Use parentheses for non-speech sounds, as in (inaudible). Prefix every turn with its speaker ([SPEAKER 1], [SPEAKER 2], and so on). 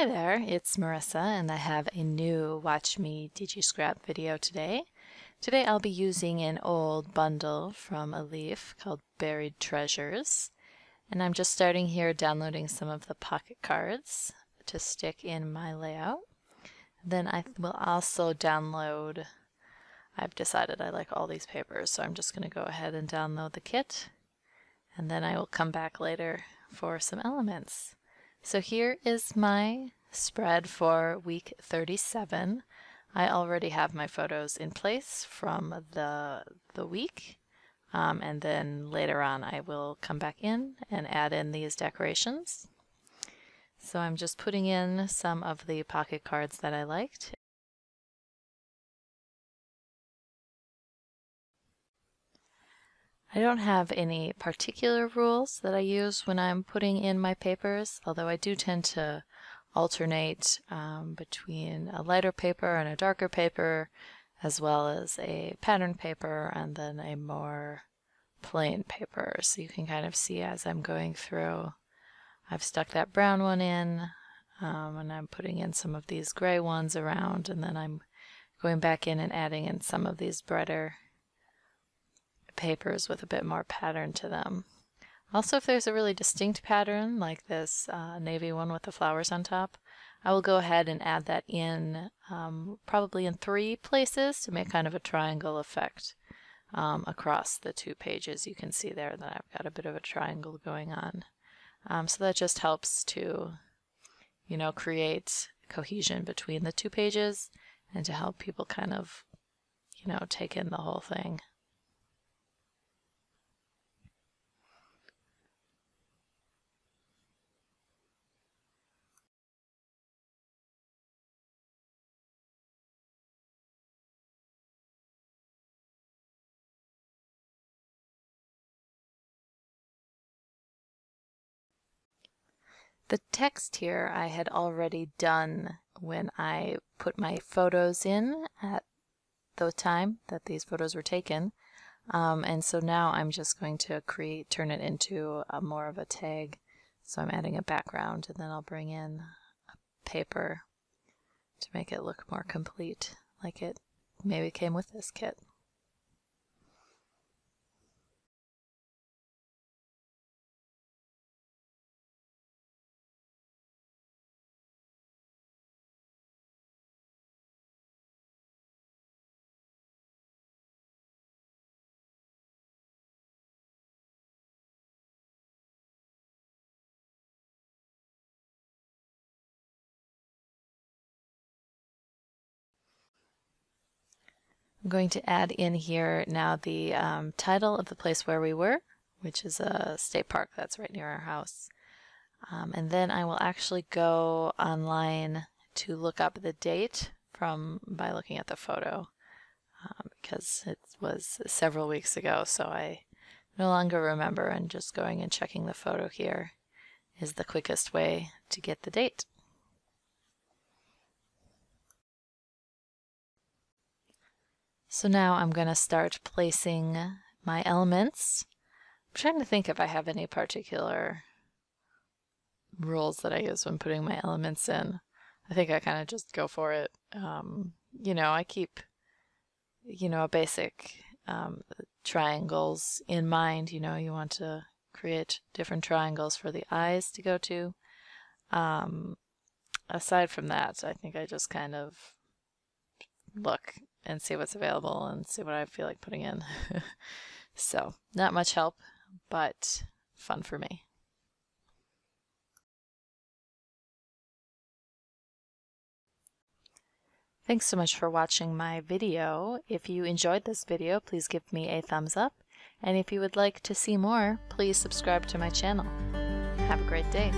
[SPEAKER 1] Hi there, it's Marisa and I have a new Watch Me DigiScrap video today. Today I'll be using an old bundle from Elif called Buried Treasures. And I'm just starting here downloading some of the pocket cards to stick in my layout. Then I will also download, I've decided I like all these papers, so I'm just going to go ahead and download the kit. And then I will come back later for some elements. So here is my spread for week 37. I already have my photos in place from the, the week. Um, and then later on I will come back in and add in these decorations. So I'm just putting in some of the pocket cards that I liked I don't have any particular rules that I use when I'm putting in my papers, although I do tend to alternate um, between a lighter paper and a darker paper, as well as a pattern paper and then a more plain paper. So you can kind of see as I'm going through, I've stuck that brown one in, um, and I'm putting in some of these gray ones around, and then I'm going back in and adding in some of these brighter papers with a bit more pattern to them. Also, if there's a really distinct pattern, like this uh, navy one with the flowers on top, I will go ahead and add that in um, probably in three places to make kind of a triangle effect um, across the two pages. You can see there that I've got a bit of a triangle going on. Um, so that just helps to, you know, create cohesion between the two pages and to help people kind of, you know, take in the whole thing. The text here I had already done when I put my photos in at the time that these photos were taken. Um, and so now I'm just going to create, turn it into a more of a tag. So I'm adding a background and then I'll bring in a paper to make it look more complete, like it maybe came with this kit. I'm going to add in here now the um, title of the place where we were, which is a state park that's right near our house. Um, and then I will actually go online to look up the date from by looking at the photo um, because it was several weeks ago, so I no longer remember, and just going and checking the photo here is the quickest way to get the date. So now I'm going to start placing my elements. I'm trying to think if I have any particular rules that I use when putting my elements in. I think I kind of just go for it. Um, you know, I keep, you know, a basic um, triangles in mind. You know, you want to create different triangles for the eyes to go to. Um, aside from that, I think I just kind of look and see what's available and see what I feel like putting in. (laughs) so, not much help, but fun for me. Thanks so much for watching my video. If you enjoyed this video, please give me a thumbs up. And if you would like to see more, please subscribe to my channel. Have a great day.